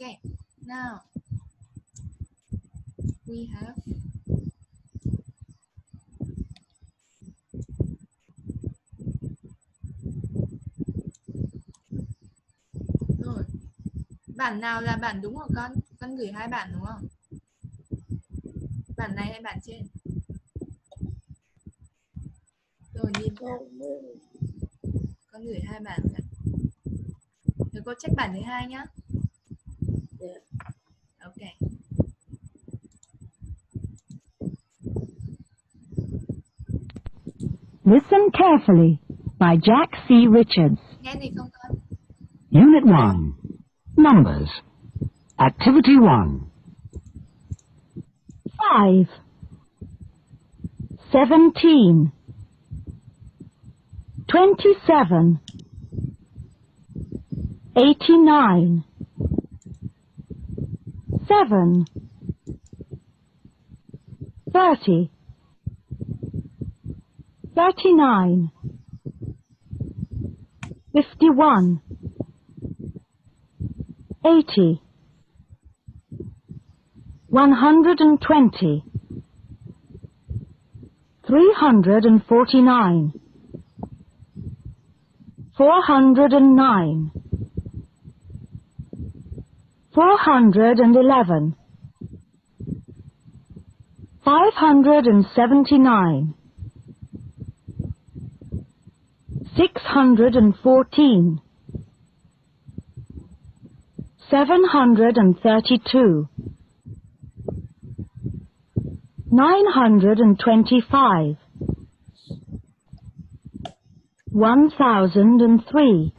Okay, now we have rồi. Bản nào là bản đúng hả con? Con gửi hai bản đúng không? Bản này hay bản trên? Rồi nhìn con gửi hai bản Rồi cô check bản thứ hai nhá. Listen carefully by Jack C. Richards. nghe gì không con Unit 1. Numbers. Activity 1. 5, 17, 27, 89, 7, 30, 39, 51, 80, 120, 349, 409, 411, 579, 614, 732, 925 1003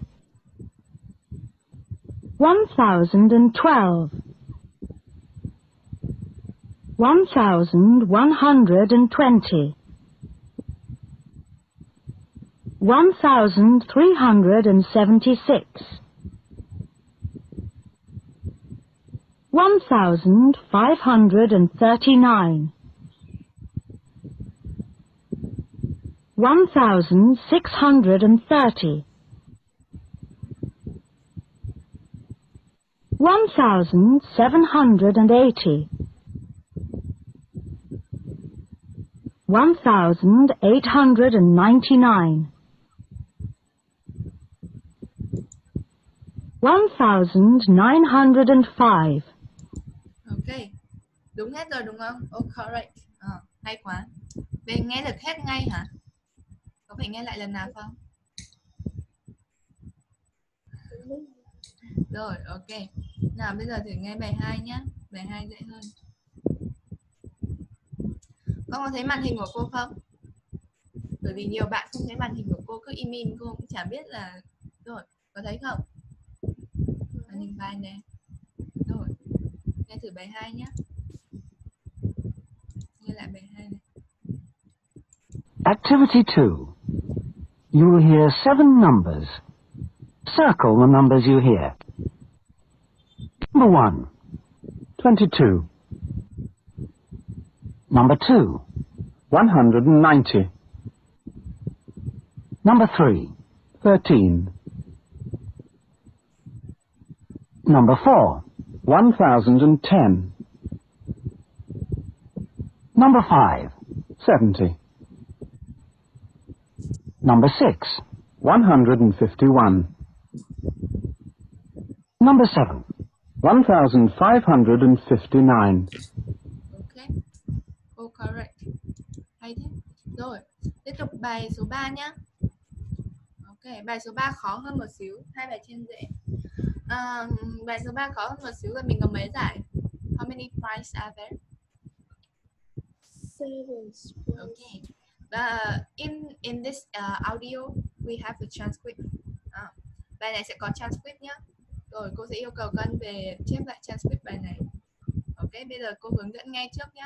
1012 1120 1376 1539 1630 1780 1899 1905 ok. Đúng hết rồi đúng không? Oh correct. À, hay quá. Về nghe được hết ngay hả? Có phải nghe lại lần nào không? Rồi ok. Nào bây giờ thử nghe bài 2 nhé bài 2 dễ hơn. Con có thấy màn hình của cô không? Bởi vì nhiều bạn không thấy màn hình của cô cứ im im cô cũng chả biết là rồi có thấy không? Rồi nghe thử bài 2 nhé nghe lại bài 2 này Activity 2. You will hear seven numbers. Circle the numbers you hear. Number 1. 22. Number 2. 190. Number 3. 13. Number 4. 1010. Number 5. 70. Number 6. 151. Number 7. 1559. Okay. oh correct hay thế rồi, tiếp tục bài số 3 nhé. ok, bài số 3 khó hơn một xíu, hai bài trên dễ à, bài số 3 khó hơn một xíu là mình có mấy giải how many prize are there Seven. Okay. Uh, in in this uh, audio we have the transcript. À, bài này sẽ có transcript nhé. Rồi cô sẽ yêu cầu con về chép lại transcript bài này. Ok, bây giờ cô hướng dẫn nghe trước nhé.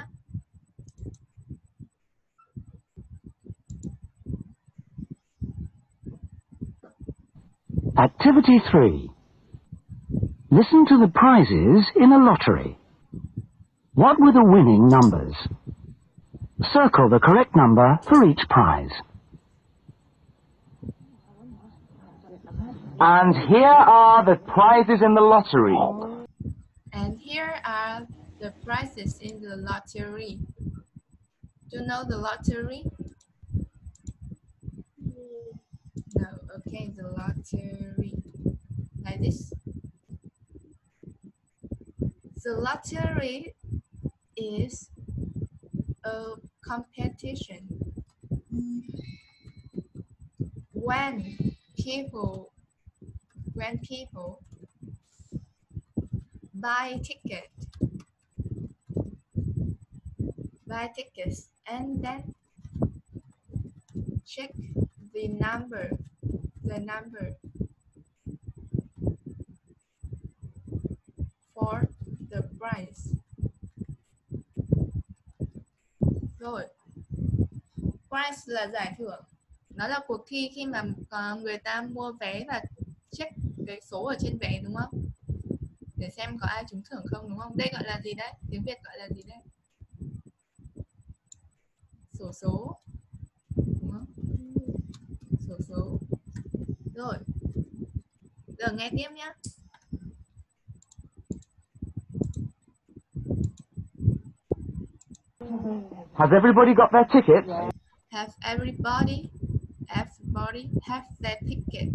Activity 3. Listen to the prizes in a lottery. What were the winning numbers? Circle the correct number for each prize. And here are the prizes in the lottery. And here are the prizes in the lottery. Do you know the lottery? No. Okay, the lottery. Like this. The lottery is a competition. When people when people buy ticket buy tickets and then check the number the number for the price. Rồi. Prize là giải thưởng. Nó là cuộc thi khi mà ờ, người ta mua vé và check cái số ở trên vé, đúng không? Để xem có ai trúng thưởng không, đúng không? Đây gọi là gì đấy? Tiếng việt gọi là gì đấy? Sổ số. Đúng không? Sổ số. Rồi. Giờ nghe tiếp nhé Has everybody got their tickets? have everybody everybody have their ticket.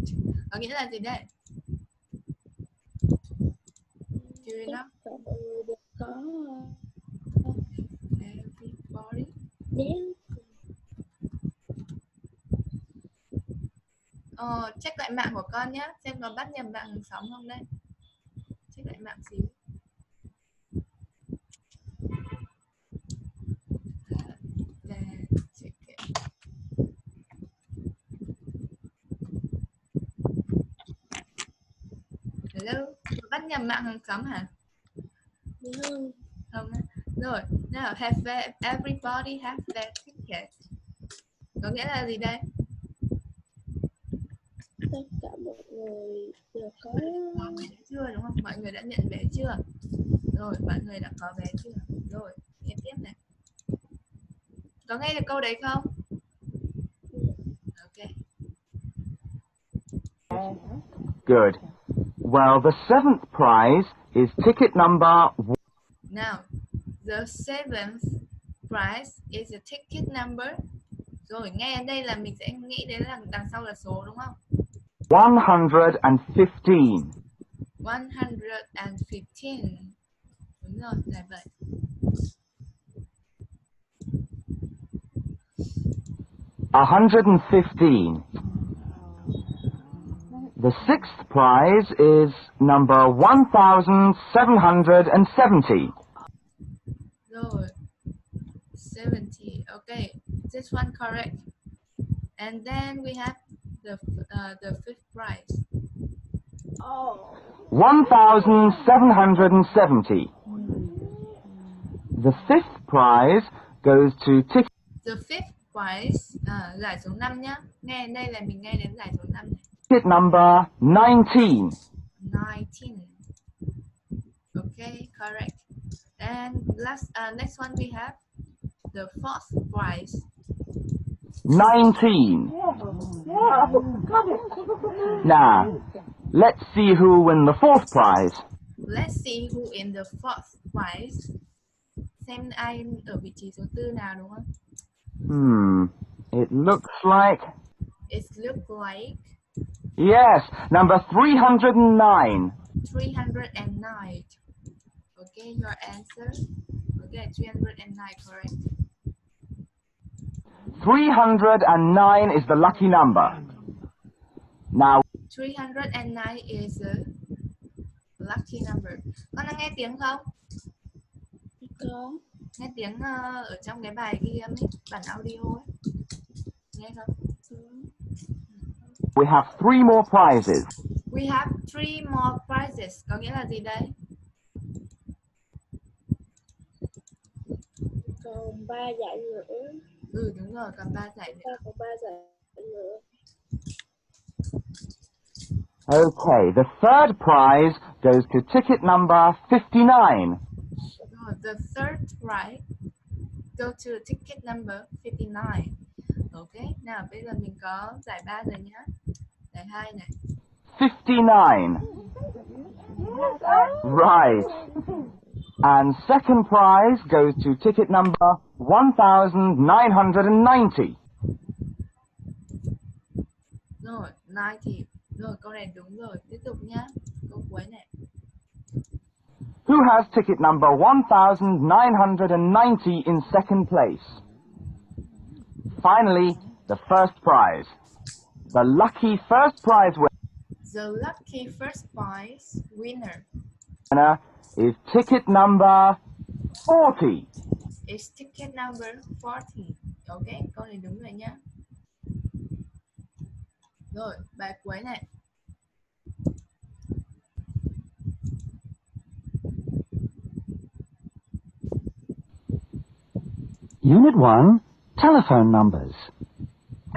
Có nghĩa là gì đây Do you know? Everybody. Ờ, check lại mạng của con nhé xem có bắt nhầm mạng xóm không đây check lại mạng xíu À, đây, check it. Hello, có bắt nhầm mạng hàng xóm hả? không. Á. rồi nào have e- everybody have their ticket. Có nghĩa là gì đây? Tất cả mọi người đều có mọi người đã chưa đúng không? Mọi người đã nhận vé chưa? Rồi mọi người đã có vé chưa? Rồi nghe tiếp này. Có nghe được câu đấy không? Ok. Good. Well, the seventh prize is ticket number now the seventh prize is a ticket number rồi nghe đến đây là mình sẽ nghĩ đến là đằng sau là số đúng không 115. 115 đúng rồi là vậy A hundred and fifteen. The sixth prize is number one thousand seven hundred and seventy. Rồi. 70. Okay. This one correct. And then we have the uh, the fifth prize. Oh. oh One thousand seven hundred and seventy. The fifth prize goes to ticket The fifth prize à, giải số 5 nhá. Nghe đây là mình nghe đến giải số 5 này. number nineteen. 19. Okay, correct. And last uh, next one we have the fourth prize. Nineteen. Now, let's see who win the fourth prize. Let's see who in the fourth prize. Xem ai ở vị trí số tư nào đúng không? Hmm. It looks like It look like yes, number three hundred and nine. 309. Okay, your answer. Okay, 309 correct. 309 is the lucky number. Now, 309 is a lucky number. Con đang nghe tiếng không? có Nghe tiếng ờ, ở trong cái bài ghi âm ấy, bản audio ấy. Nghe không? We have three more prizes. We have three more prizes. Có nghĩa là gì đây? còn ba giải nữa Ừ đúng rồi, còn ba giải nữa. còn ba giải nữa Okay, the third prize goes to ticket number 59. The third prize Go to ticket number 59. Ok, nào bây giờ mình có giải ba rồi nhá. Giải hai này. 59. Right. And second prize goes to ticket number 1990. Rồi, 90. Rồi, câu này đúng rồi. Tiếp tục nhá. Câu cuối này. Who has ticket number 1990 in second place? Finally, the first prize. The lucky first prize winner. The lucky first prize winner winner is ticket number 40. is ticket number 40. Ok, câu này đúng rồi nhá. Rồi, bài cuối này. Unit 1, telephone numbers.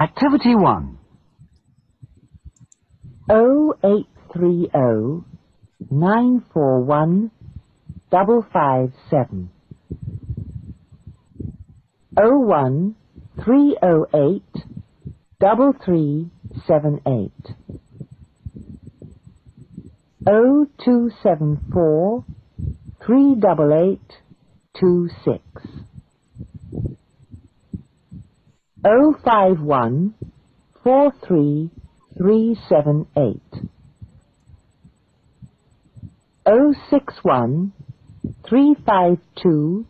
Activity 1. 0830 941 557 01 308 3378 0274 388 051 43 378 061 352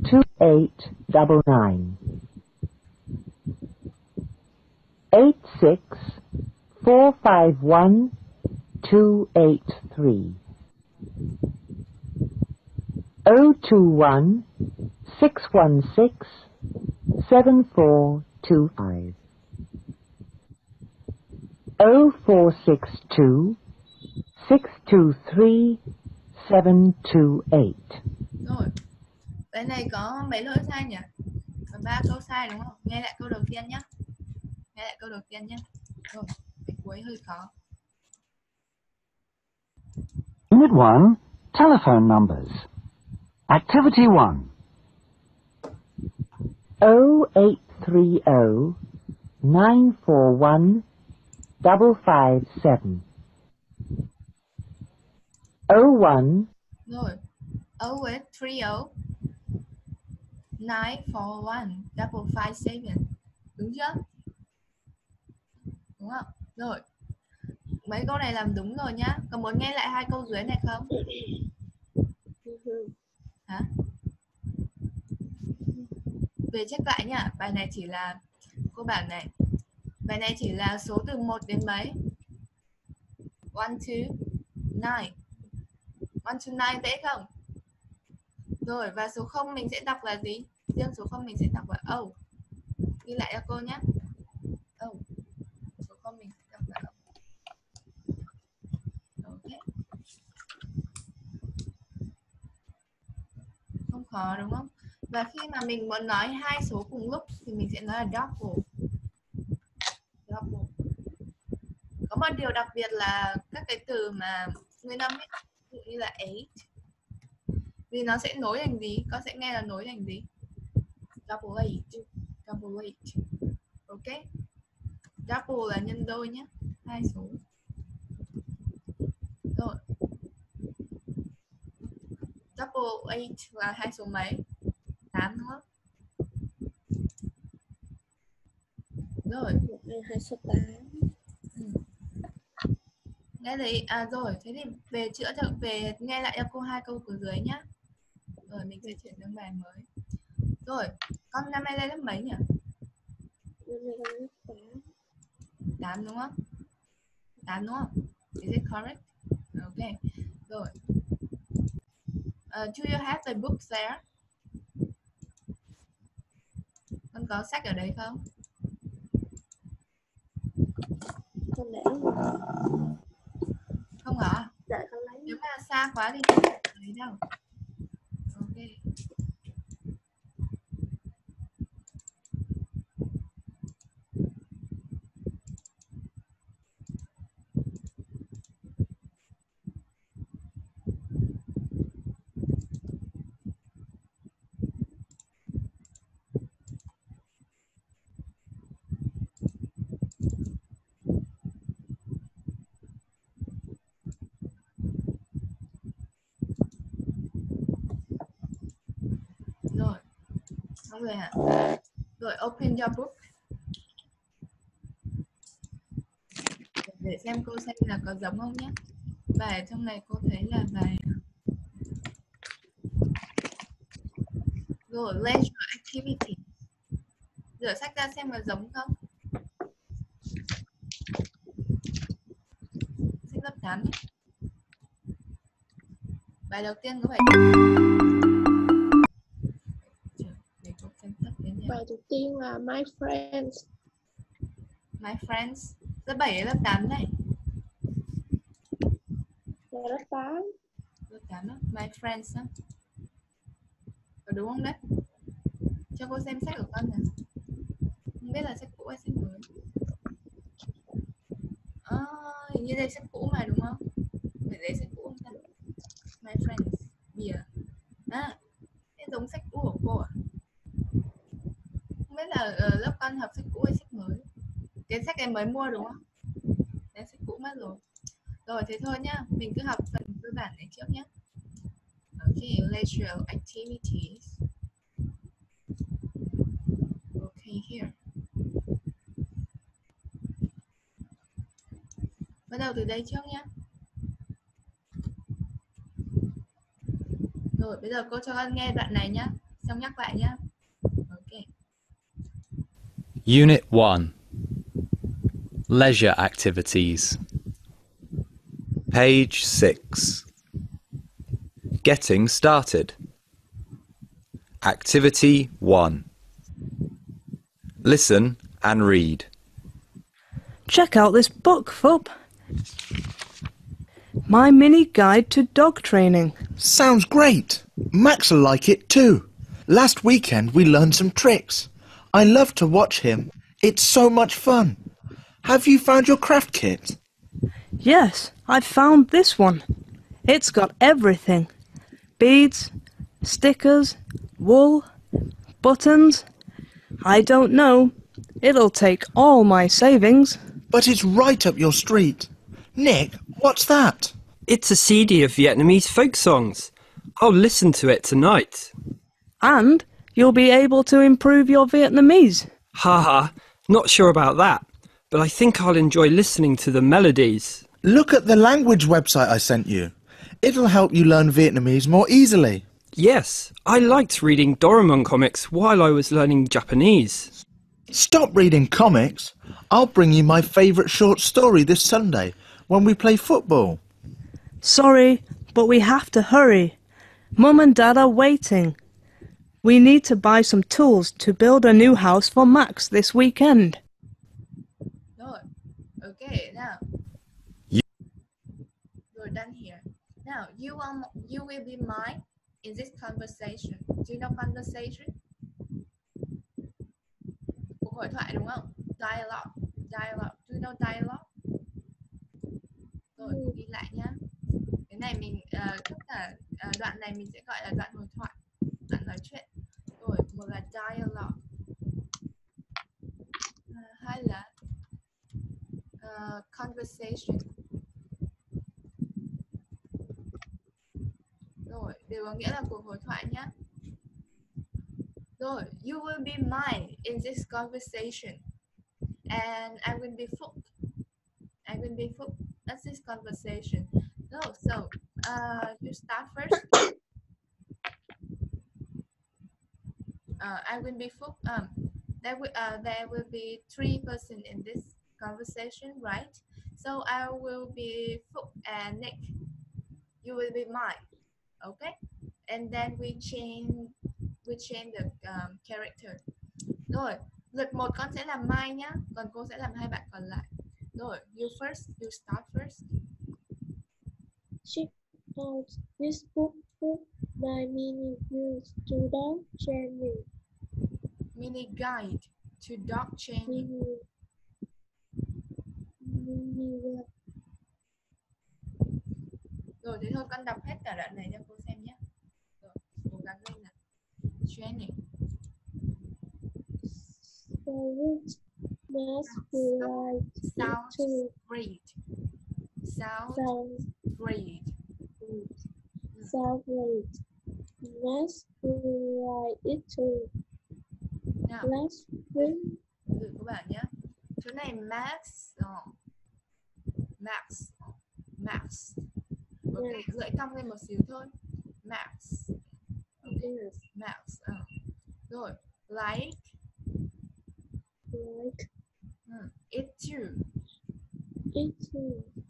2899 86 451 283 021 616 7425 0462 623 728 Rồi. Bài này có mấy lỗi sai nhỉ? Có ba câu sai đúng không? Nghe lại câu đầu tiên nhá. Nghe lại câu đầu tiên nhá. Rồi, bài cuối hơi khó. Unit 1, telephone numbers. Activity 1. 0830 941 557 01 Rồi. 0830 941 557 Đúng chưa? Đúng không? Rồi. Mấy câu này làm đúng rồi nhá. Có muốn nghe lại hai câu dưới này không? Hả? Về check lại nhá. Bài này chỉ là, cô bảo này. Bài này chỉ là số từ 1 đến mấy? 1 to 9. 1 to 9 dễ không? Rồi, và số 0 mình sẽ đọc là gì? Riêng số 0 mình sẽ đọc là O. Ghi lại cho cô nhé. O. Số 0 mình sẽ đọc là O. Ok. Không khó, đúng không? Và khi mà mình muốn nói hai số cùng lúc thì mình sẽ nói là double. Double. Có một điều đặc biệt là các cái từ mà nguyên âm ấy, ví dụ như là eight vì nó sẽ nối thành gì? Con sẽ nghe là nối thành gì? Double eight. Double eight. Ok. Double là nhân đôi nhé. Hai số. Rồi. Double eight là hai số mấy? 8 đúng không? Rồi. một hai hai số tám. Nghe thấy à rồi thế thì về chữa cho về nghe lại cho cô hai câu của dưới nhá. Rồi mình sẽ chuyển sang bài mới. Rồi con năm nay lên lớp mấy nhỉ? Năm tám. Tám đúng không? Tám đúng không? Is it correct? Okay rồi. Uh, do you have the books there con có sách ở đấy không? Con để không hả? Đợi con lấy. Nếu mà xa quá thì không lấy đâu rồi hả? Rồi, open your book. Để xem cô xem là có giống không nhé. Bài trong này cô thấy là bài rồi leisure activity. Rửa sách ra xem là giống không? Sách lớp 8 nhé. Bài đầu tiên có phải Bài đầu tiên là My Friends. My friends. Lớp 7 hay lớp 8 đấy? Là lớp 8. lớp 8 đó My friends đó có đúng không đấy? Cho cô xem sách của con nào. Không biết là sách cũ hay sách mới à, hình như đây sách cũ mà đúng không phải đây sách cũ không ta My friends bìa à cái giống sách cũ của cô à không biết là ở lớp con học sách cũ hay sách mới cái sách em mới mua đúng không? Đấy, sách cũ mất rồi. Rồi thế thôi nhá. Mình cứ học phần cơ bản này trước nhé okay leisure activities. Okay here. Bắt đầu từ đây trước nhé rồi bây giờ cô cho con nghe đoạn này nhá. Xong nhắc lại nhá. Ok. Unit 1 Leisure Activities. Page 6. Getting started. Activity 1. Listen and read. Check out this book, Fup. My mini guide to dog training. Sounds great. Max will like it too. Last weekend we learned some tricks. I love to watch him. It's so much fun. Have you found your craft kit? Yes, I found this one. It's got everything beads, stickers, wool, buttons. I don't know. It'll take all my savings. But it's right up your street. Nick, what's that? It's a CD of Vietnamese folk songs. I'll listen to it tonight. And you'll be able to improve your Vietnamese. Haha, not sure about that, but I think I'll enjoy listening to the melodies. Look at the language website I sent you. It'll help you learn Vietnamese more easily. Yes, I liked reading Doraemon comics while I was learning Japanese. Stop reading comics. I'll bring you my favourite short story this Sunday when we play football. Sorry, but we have to hurry. Mum and Dad are waiting. We need to buy some tools to build a new house for Max this weekend. Okay, now. You- You're done here. Now, you are, you will be mine in this conversation. Do you know conversation? Cuộc hội thoại đúng không? Dialogue. Dialogue. Do you know dialogue? Rồi, ghi lại nhá. Cái này mình, uh, tất cả uh, đoạn này mình sẽ gọi là đoạn hội thoại. Đoạn nói chuyện. Rồi, một là dialogue. Uh, hai là conversation. Rồi đều có nghĩa là cuộc hội thoại nhé rồi you will be mine in this conversation. And I will be Phúc. I will be Phúc. That's this conversation. No, so uh, you start first. Uh, I will be Phúc. Um, there will uh, there will be three person in this conversation, right? So I will be and Nick. You will be mine. Okay? And then we change we change the um, character. Rồi, lượt một con sẽ làm Mai nhá, còn cô sẽ làm hai bạn còn lại. Rồi, you first, you start first. Check out this book book by mini use to dog training. Mini guide to dog training. Mini web Rồi, thế thôi con đọc hết cả đoạn này cho cô xem nhé. Rồi, cố gắng lên nào. Training. storage must be right Sounds to great. Sound sound great. sound rate must be right to nào last week, từ cô bảo nhé chỗ này max ờ. Max. Max. Ok lưỡi cong lên một xíu thôi. Max. Yes, max ờ. rồi like. Like. Ừ. it too. It too.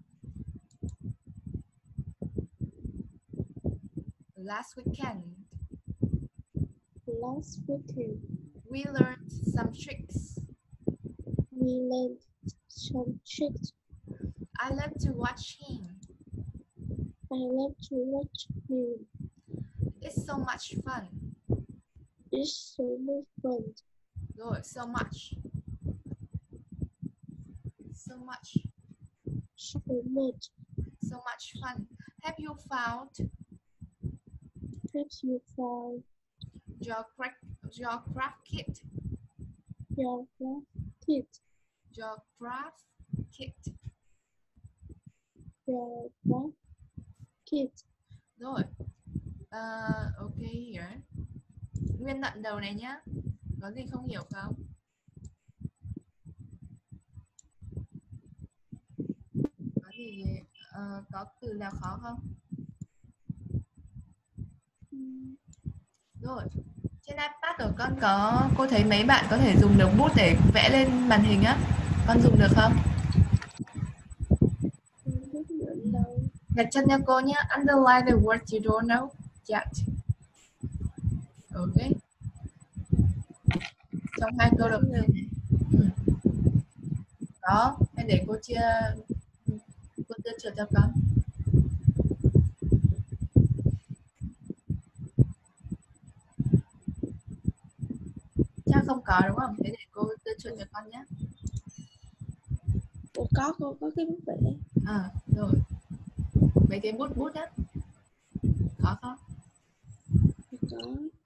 last weekend. Last weekend, we learned some tricks. We learned some tricks. I love to watch him. I love to watch him. it's so much fun. It's so much fun. rồi so much. So much. So much. so much fun. Have you found? Have you found? Your crack your craft kit your last kit? your craft kit Last kit. rồi. Ờ, ok here. Nguyên đoạn đầu này nhá. Có gì không hiểu không? Có gì ờ, có từ nào khó không? Rồi. Trên ipad của con có cô thấy mấy bạn có thể dùng được bút để vẽ lên màn hình á? Con dùng được Không biết nhận đâu. Gạch chân cho cô nhé underline the word you don't know yet. Ok. Trong hai câu đầu tiên. Đó hãy để cô chia cô chia trượt cho con. Chắc không có đúng không? Thế để cô chia trượt cho con nhé. Ủa có cô có cái bút vẽ. à rồi mấy cái bút bút á có không Có.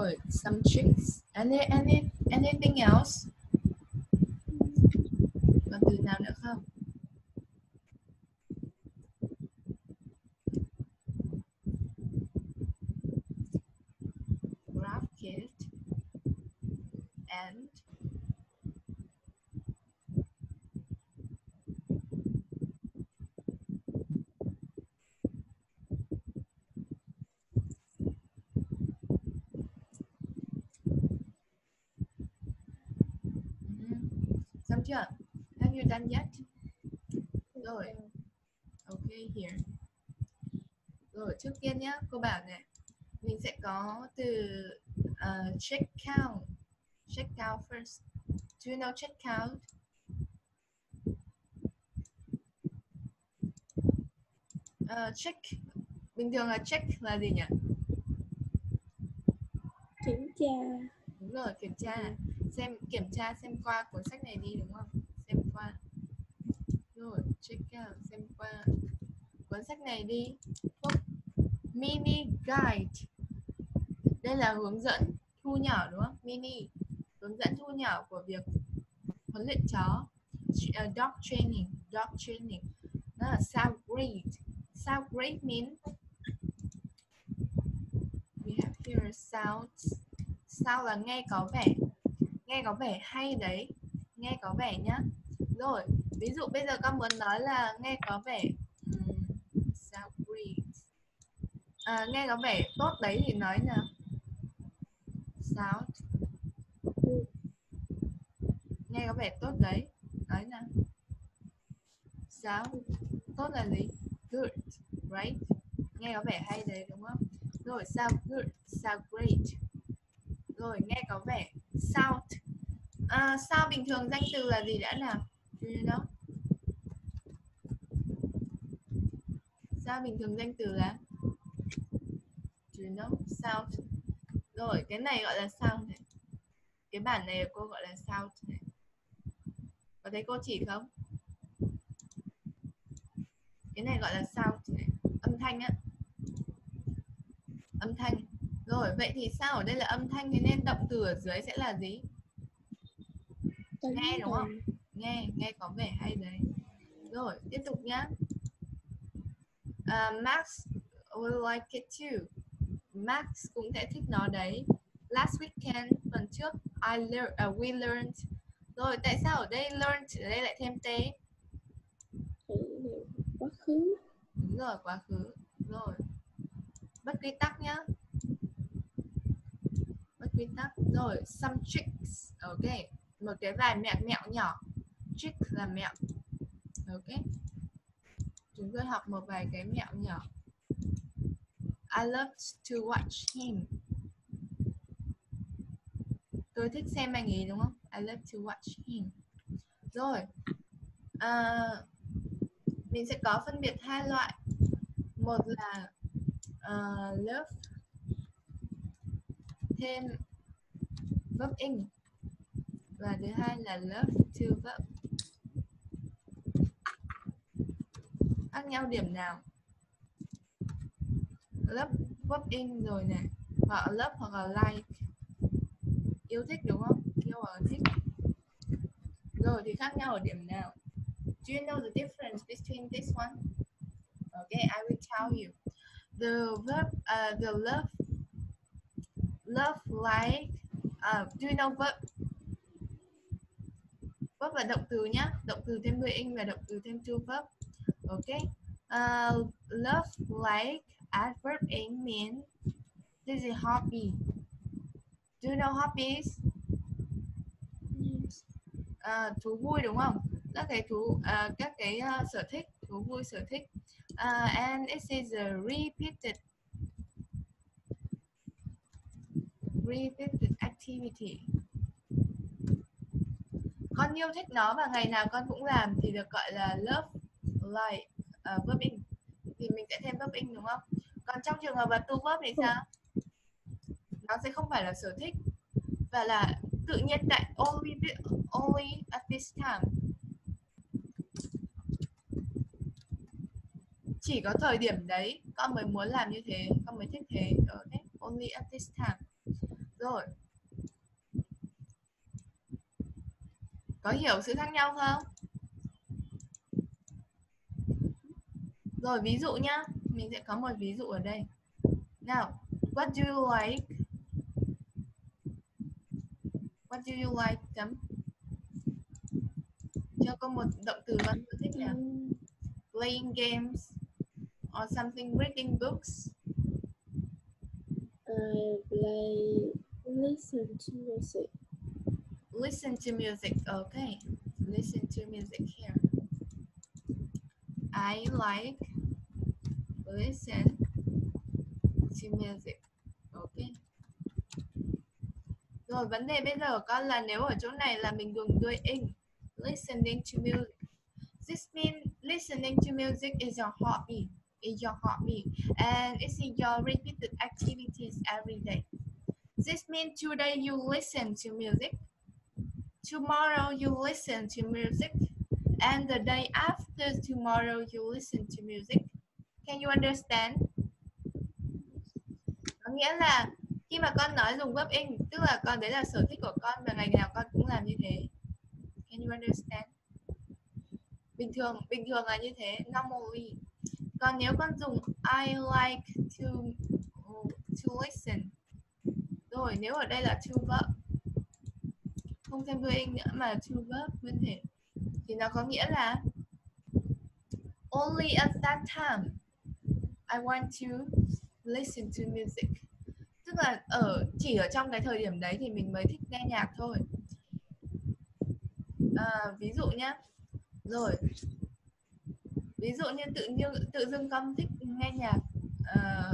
Rồi, some tricks. Any, any, anything else? Done yet? Rồi. Ok, here. Rồi, trước tiên nhá, cô bảo này. Mình sẽ có từ uh, check count. Check count first. Do you know check count? Uh, check. Bình thường là check là gì nhỉ? Kiểm tra. Đúng rồi, kiểm tra. Xem kiểm tra xem qua cuốn sách này đi đúng không? Xem qua. Rồi, check out xem qua cuốn sách này đi. Mini guide. Đây là hướng dẫn thu nhỏ đúng không? Mini. Hướng dẫn thu nhỏ của việc huấn luyện chó. Ờ, dog training, dog training. Đó là sound great. Sound great mean we have here sounds sao là nghe có vẻ nghe có vẻ hay đấy nghe có vẻ nhá rồi ví dụ bây giờ con muốn nói là nghe có vẻ um, sound great à, nghe có vẻ tốt đấy thì nói nào sound nghe có vẻ tốt đấy nói nào sound tốt là gì? Good right? Nghe có vẻ hay đấy đúng không? Rồi sound good sound great? Rồi nghe có vẻ sound. Ờ, à, sao bình thường danh từ là gì đã nào? Do you know? sao bình thường danh từ là? Know? sound rồi cái này gọi là sound này. Cái bản này cô gọi là sound này. Có thấy cô chỉ không? Cái này gọi là sound này. âm thanh á. Âm thanh. Rồi vậy thì sao? Ở đây là âm thanh thế nên động từ ở dưới sẽ là gì? Nghe đúng không? nghe nghe có vẻ hay đấy. Rồi tiếp tục nhá. À, Max will like it too Max cũng sẽ thích nó đấy. Last weekend tuần trước I lear uh, we learned. Rồi tại sao ở đây learned ở đây lại thêm t? Quá khứ. Đúng rồi quá khứ. Rồi. Bất quy tắc nhá. Bất quy tắc. Rồi some tricks. Ok. Một cái vài mẹo mẹo nhỏ. Trick là mẹo. Ok. Chúng tôi học một vài cái mẹo nhỏ I love to watch him. Tôi thích xem anh ấy đúng không? I love to watch him. Rồi à, mình sẽ có phân biệt hai loại. Một là uh, love thêm verb in. Và thứ hai là love to verb. Khác nhau điểm nào? Lớp verb in rồi nè hoặc là lớp hoặc là like yêu thích đúng không yêu hoặc là thích rồi thì khác nhau ở điểm nào Do you know the difference between this one? Okay, I will tell you. The verb, uh, the love, love like. Uh, do you know verb? Verb là động từ nhá, động từ thêm người in và động từ thêm to verb. Okay. Uh, love like adverb in mean this is hobby. Do you know hobbies? Yes. À, thú vui đúng không? Các cái thú à, các cái à, sở thích, thú vui sở thích. À, and it is a repeated repeated activity. Con yêu thích nó và ngày nào con cũng làm thì được gọi là love like uh, verb in. Thì mình sẽ thêm verb in đúng không? Còn trong trường hợp là to verb thì sao? Nó sẽ không phải là sở thích, và là tự nhiên tại only only at this time chỉ có thời điểm đấy, con mới muốn làm như thế, con mới thích thế. Okay. only at this time rồi. Có hiểu sự khác nhau không? Rồi, ví dụ nhá mình sẽ có một ví dụ ở đây. Nào what do you like? What do you like? Chấm. Cho con một động từ con yêu thích nào Um, playing games or something reading books. I play listen to music. listen to music okay. Listen to music here. I like listen to music okay rồi vấn đề bây giờ của con là nếu ở chỗ này là mình dùng đuôi in listening to music. This means listening to music is your hobby, is your hobby, and it's your repeated activities every day. This means today you listen to music, tomorrow you listen to music, and the day after tomorrow you listen to music can you understand? Có nghĩa là khi mà con nói dùng verb in, tức là con, đấy là sở thích của con và ngày nào con cũng làm như thế. Can you understand? Bình thường bình thường là như thế, normally. Còn nếu con dùng I like to to listen. Rồi, nếu ở đây là to verb, không thêm doing nữa mà to verb, nguyên thể, thì nó có nghĩa là only at that time. I want to listen to music. Tức là ở chỉ ở trong cái thời điểm đấy thì mình mới thích nghe nhạc thôi. À, ví dụ nhá. Rồi. Ví dụ như tự nhiên tự dưng con thích nghe nhạc à,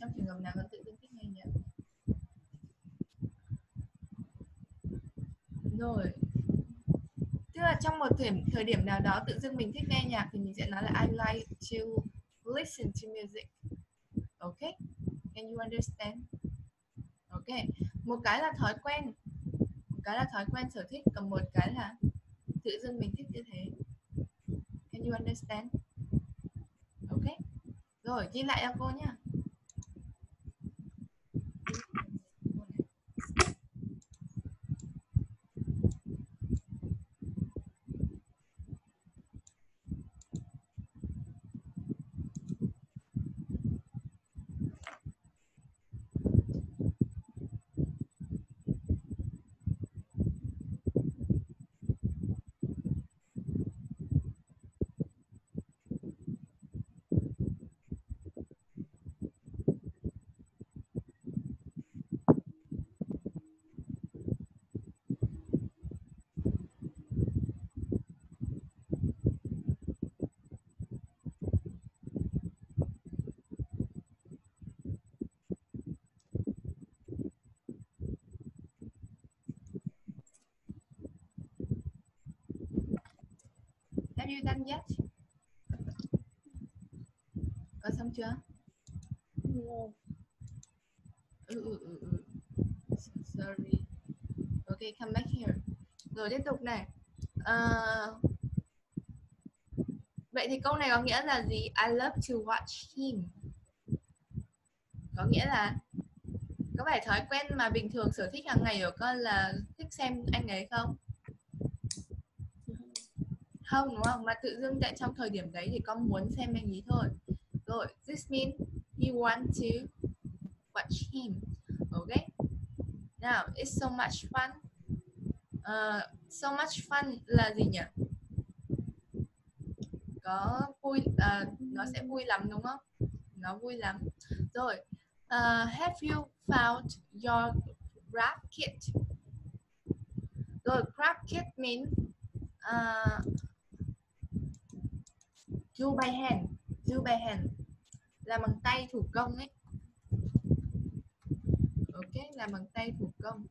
trong trường hợp nào con tự dưng thích nghe nhạc? Rồi là trong một thời, thời điểm nào đó tự dưng mình thích nghe nhạc thì mình sẽ nói là I like to listen to music. Okay can you understand? Ok. Một cái là thói quen. Một cái là thói quen sở thích còn một cái là tự dưng mình thích như thế. Can you understand? Ok. Rồi ghi lại cho cô nhá. Have you done yet? Có xong chưa? No. Ừ, ừ, ừ, ừ. So- Sorry. Ok, come back here. Rồi tiếp tục này. uh, Vậy thì câu này có nghĩa là gì? I love to watch him. Có nghĩa là có phải thói quen mà bình thường sở thích hàng ngày của con là thích xem anh ấy không? Không đúng không? Mà tự dưng tại trong thời điểm đấy thì con muốn xem anh ấy thôi. Rồi this means you want to watch him. Okay now it's so much fun. Uh, so much fun là gì nhỉ? Có vui uh, nó sẽ vui lắm đúng không? Nó vui lắm. Rồi uh, have you found your grab kit? Rồi grab kit means uh, do by hand do by hand làm bằng tay thủ công ấy. Ok làm bằng tay thủ công.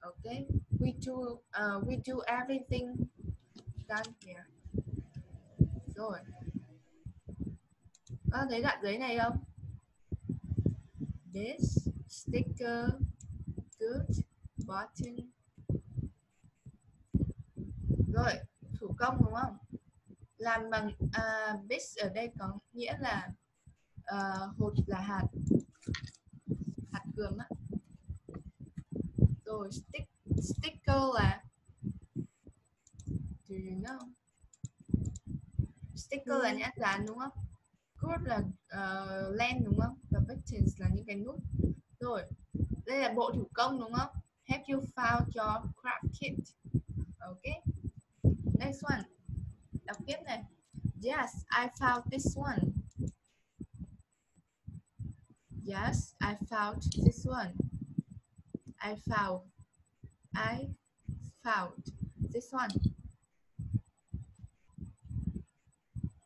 Ok we do uh, we do everything. Done here. Rồi. Có thấy đoạn giấy này không? This sticker good button. Rồi thủ công đúng không? Làm bằng à, bits ở đây có nghĩa là à, hột là hạt. Hạt cườm á. Rồi stick sticker là do you know? Sticker là nhãn dán đúng không? Good là uh, len đúng không? Và buttons là những cái nút. Rồi đây là bộ thủ công đúng không? Have you found your craft kit? Okay next one tiếp này yes I found this one. Yes I found this one. I found I found this one.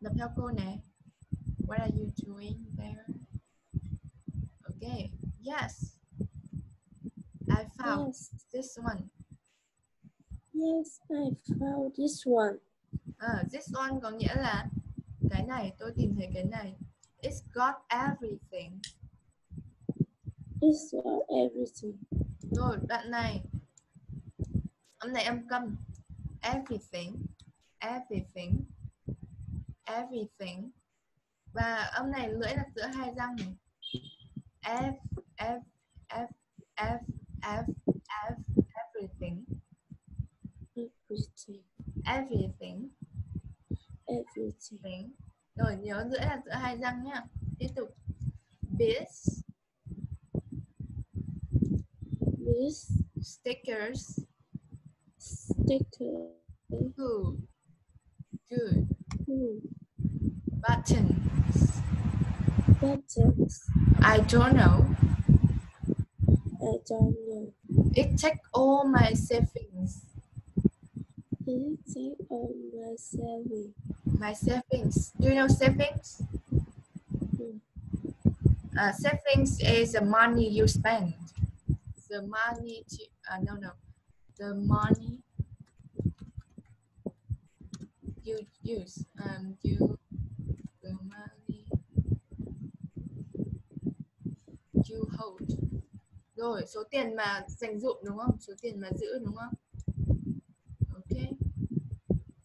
Đọc theo cô nè what are you doing there? Okay yes. I found Yes. this one. Yes, I found this one. À, this one có nghĩa là cái này tôi tìm thấy cái này. It's got everything. It's got everything. Rồi đoạn này âm này âm câm. Everything, everything, everything. Và âm này lưỡi là giữa hai răng này. F, F, F, F, F, F, everything, Everything. everything. Everything. Rồi nhớ lưỡi là giữa hai răng nhá. Tiếp tục. Bits, This stickers, sticker. good, good, Hmm. buttons. Buttons. I don't know. I don't know. It take all my savings. Anything all my saving. My savings. Do you know savings? Hmm. Uh, savings is the money you spend. The money to uh, no no, the money you use. Um, you the money you hold. Rồi, số tiền mà dành dụm đúng không? Số tiền mà giữ đúng không? Ok.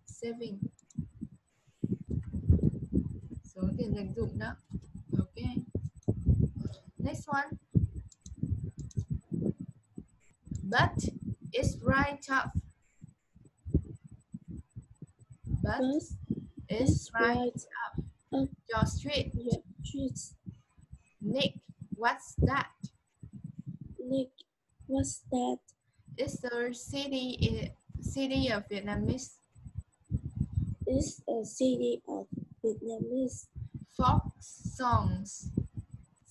Saving. Số tiền dành dụm đó. Ok. Next one. But it's right tough. But it's right right up up. your street. your streets. Nick, what's that? Nick, what's that? It's the city in city of Vietnamese It's a city of Vietnamese folk songs.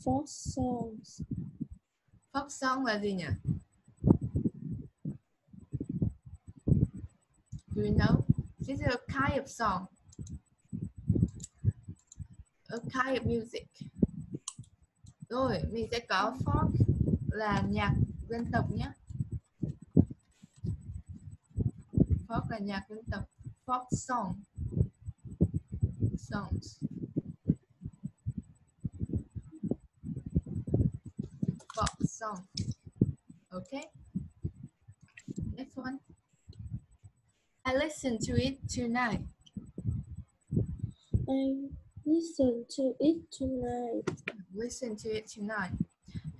folk songs. Folk song là gì nhỉ? Do you know? This is a kind of song. A kind of music. Rồi, mình sẽ có folk là nhạc dân tộc nhé. Folk là nhạc dân tộc. Folk song. Songs. Folk song. Okay. Next one. I listened to it tonight. I listen to it tonight. Listen to it tonight.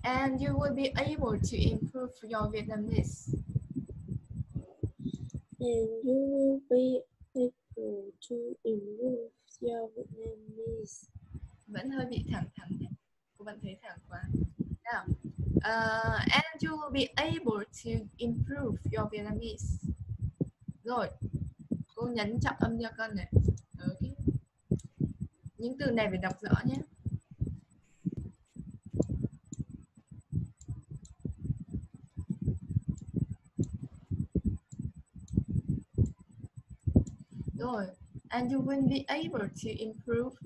And you will be able to improve your Vietnamese. and you will be able to improve your Vietnamese. Vẫn hơi bị thẳng thẳng đấy. Cô bạn thấy thẳng quá. Nào. Uh, and you will be able to improve your Vietnamese. Rồi. Cô nhấn trọng âm cho con này. Okay. Những từ này phải đọc rõ nhé. Rồi. And you will be able to improve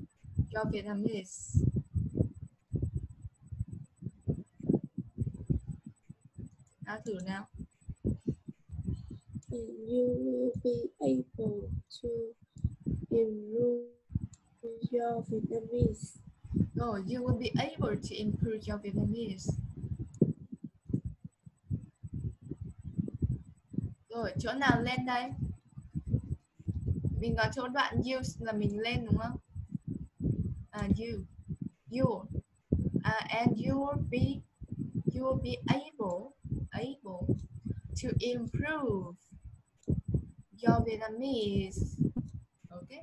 your Vietnamese. Thử nào. And you will be able to improve your Vietnamese. Rồi, you will be able to improve your Vietnamese. Rồi, chỗ nào lên đây? Mình có chỗ đoạn use là mình lên đúng không? À, you. You. À, and you will be you will be able able to improve your Vietnamese. Okay.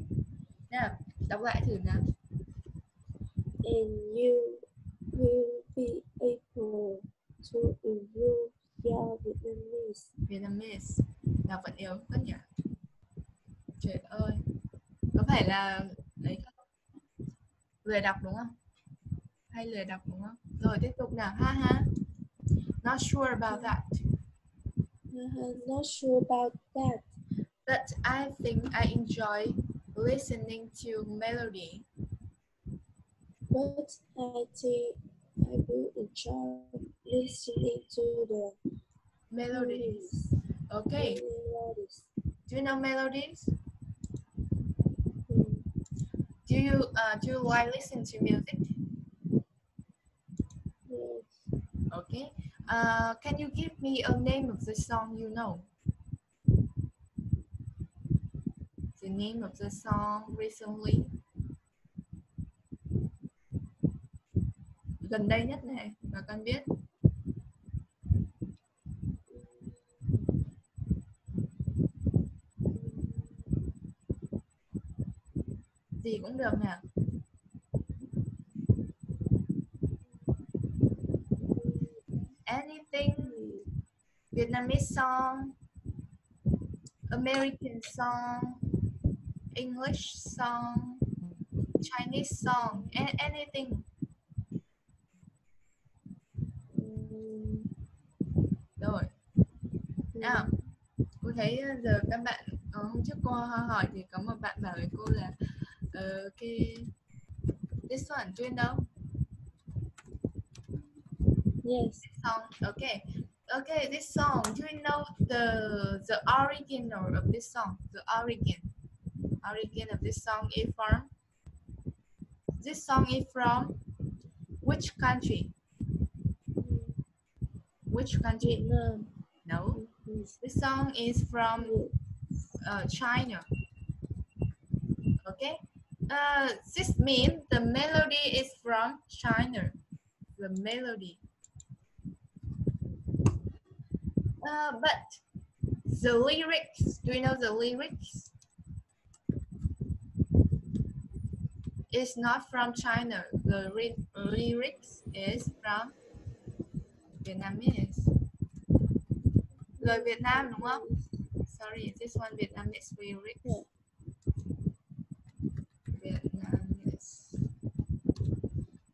Nào, đọc lại thử nào. And you will be able to improve your Vietnamese. Vietnamese đọc vẫn yếu tất nhỉ trời ơi có phải là đấy lười đọc đúng không hay lười đọc đúng không rồi tiếp tục nào ha ha not sure about that I'm not sure about that, but I think I enjoy listening to melody. But I think I will enjoy listening to the melodies. Okay. Melodies. do you know melodies? Mm, do you uh, do you like listen to music? Yes. Okay. Uh, can you give me a name of the song you know? The name of the song recently. Gần đây nhất này mà con biết. Gì cũng được nè. Anything Vietnamese song, American song, English song, Chinese song, a- anything. Rồi, nào, cô thấy ờ, giờ các bạn ờ, hôm trước cô hỏi thì có một bạn bảo với cô là ờ, cái this one, do you know? Yes. song. Okay, okay. This song. Do you know the the original of this song? The origin, origin of this song is from. This song is from which country? Which country? Nam. No. This song is from uh, China. Okay. Uh, this means the melody is from China. The melody. Uh, but the lyrics, do you know the lyrics? It's not from China. The lyrics is from Vietnamese. Lời Việt Nam đúng không? Sorry, this one Vietnamese lyrics. Yeah. Vietnamese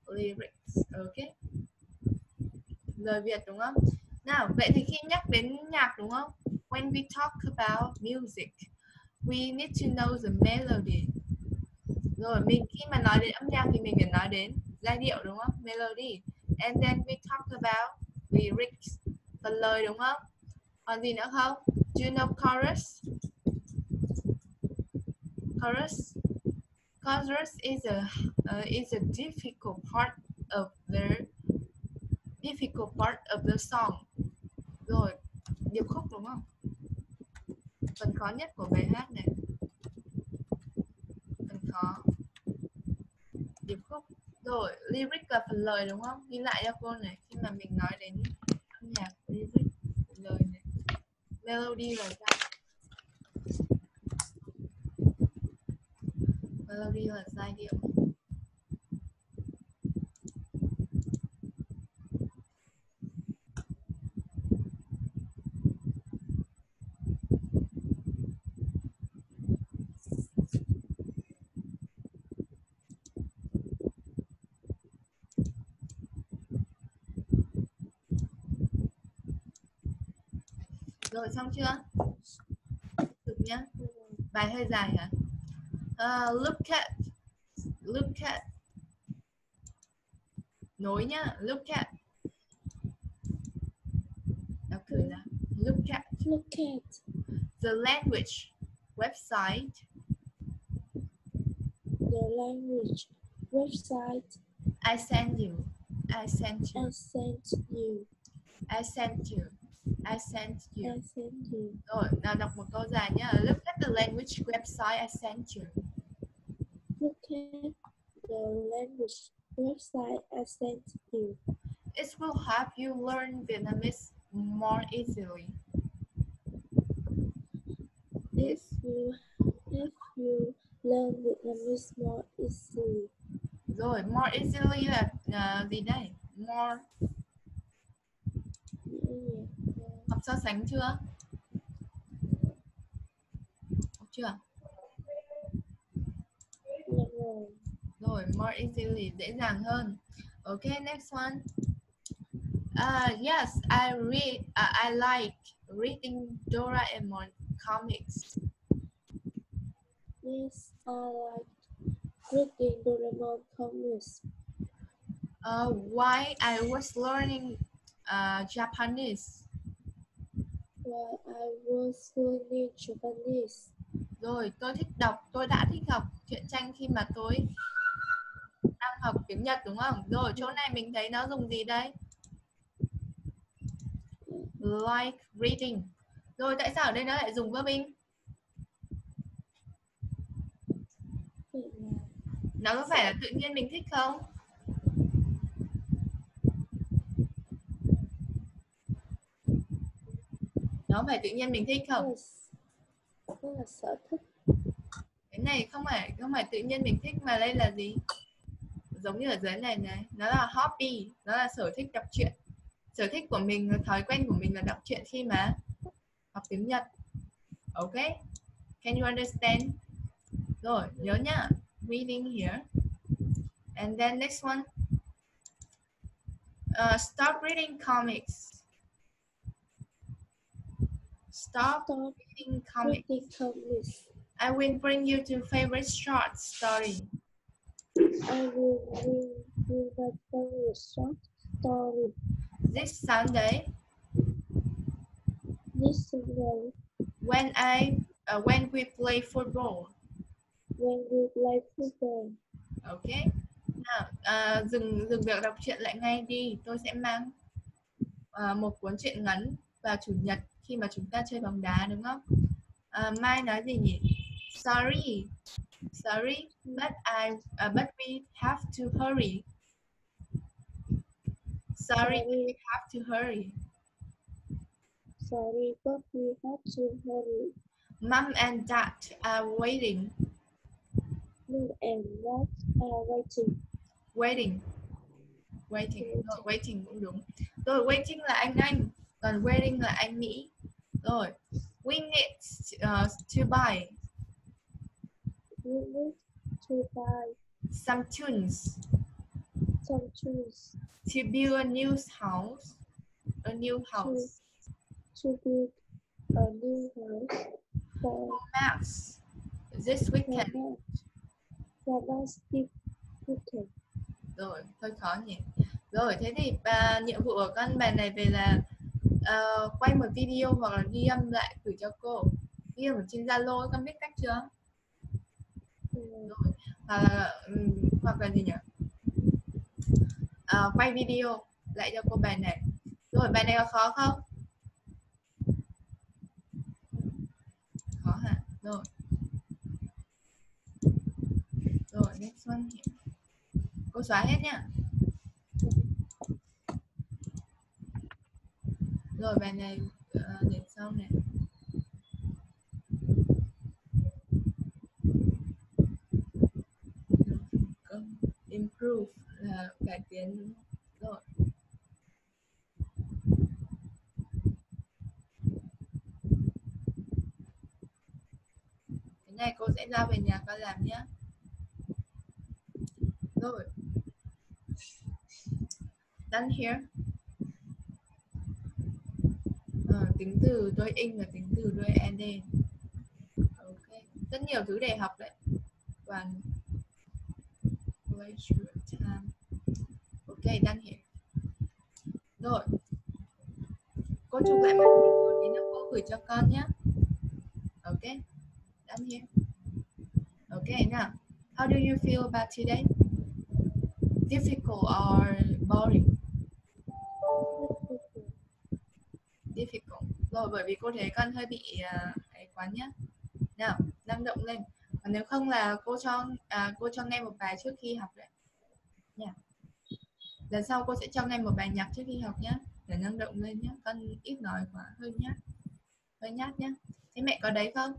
lyrics. Okay. Lời Việt đúng không? Nào, vậy thì khi nhắc đến nhạc đúng không? When we talk about music, we need to know the melody. Rồi mình khi mà nói đến âm nhạc thì mình phải nói đến giai điệu đúng không? Melody. And then we talk about lyrics. Phần lời đúng không? Còn gì nữa không? Do you know chorus? Chorus. Chorus is a uh, is a difficult part of the difficult part of the song. Rồi, điệp khúc đúng không? Phần khó nhất của bài hát này. Phần khó. Điệp khúc. Rồi, lyric là phần lời đúng không? Ghi lại cho cô này khi mà mình nói đến âm nhạc lyric lời này. Melody là sao? Melody là giai điệu. Rồi xong chưa? Được nhá. Bài hơi dài hả? Uh, look at look at. Nối nhá look at. Đọc thử nào. Look at. Look at. The language. Website. The language. Website. I send you. I sent you. I sent you. I sent you I sent you. I sent you. rồi nào đọc một câu dài nhá. Look at the language website I sent you. Look at the language website I sent you. it will help you learn Vietnamese more easily. If you if you learn Vietnamese more easily, rồi more easily là à, gì đây? More yeah, học so sánh chưa? Chưa? Rồi more easily dễ dàng hơn. Okay next one. Uh, yes I read uh, I like reading Doraemon comics. Yes, I like reading Doraemon comics. uh, why I was learning uh, Japanese While I was learning Japanese, rồi tôi thích đọc tôi đã thích học truyện tranh khi mà tôi đang học tiếng Nhật đúng không? Rồi chỗ này mình thấy nó dùng gì đây? Like reading. Rồi tại sao ở đây nó lại dùng verb in nó có phải là tự nhiên mình thích không? Nó phải tự nhiên mình thích không? Rất là sở thích. cái này không phải không phải tự nhiên mình thích mà đây là gì? Giống như ở dưới này này nó là hobby nó là sở thích đọc truyện. Sở thích của mình thói quen của mình là đọc truyện khi mà học tiếng Nhật. Ok? Can you understand? Rồi nhớ nhá. Reading here. And then next one. Uh, stop reading comics stop reading comics. I will bring you to favorite short story. I will read you my favorite short story. This Sunday, This Sunday when I uh, when we play football. when we play football. Okay. Nào, à, dừng dừng việc đọc truyện lại ngay đi. Tôi sẽ mang ờ, một cuốn truyện ngắn vào chủ nhật khi mà chúng ta chơi bóng đá đúng không? Ờ, Mai nói gì nhỉ? Sorry, sorry, but I, uh, but we have to hurry. Sorry, we have to hurry. Sorry, but we have to hurry. Mom and Dad are waiting, Mom and Dad are waiting. waiting, waiting, rồi, waiting cũng đúng. Rồi waiting là anh anh, còn waiting là anh Mỹ. Rồi, we need uh, to buy We need to buy some tunes some tools to build a new house. A new house. to build a new house for Max, this weekend. for for Max this weekend. Rồi, hơi khó nhỉ. Rồi, thế thì à, nhiệm vụ của con bài này về là ờ, quay một video hoặc là ghi âm lại gửi cho cô. Ghi âm ở trên Zalo con biết cách chưa? Ừ, hoặc là ừm, hoặc là gì nhỉ? Ờ, quay video lại cho cô bài này. Rồi, bài này có khó không? Khó hả? Rồi. Rồi, next one. Cô xóa hết nhá. Rồi bài này uh, để sau này. Improve là cải tiến đúng không? Rồi. Cái này cô sẽ giao về nhà con làm nhé. Rồi. Done here. Ờ, tính từ đuôi in và tính từ đuôi nd. Ok. Rất nhiều thứ để học đấy. Toàn leisure time. Ok, đang hiểu Rồi. Cô chụp lại màn hình rồi tí nữa cô gửi cho con nhé. Ok. đang hiểu Ok, nào How do you feel about today? Difficult or boring? Rồi bởi vì cô thấy con hơi bị uh, ấy quá nhá. Nào năng động lên. Còn nếu không là cô cho à, cô cho nghe một bài trước khi học đấy. Nha. Lần sau cô sẽ cho nghe một bài nhạc trước khi học nhá. Để năng động lên nhá. Con ít nói quá hơi nhát. Hơi nhát nhá. Thế mẹ có đấy không?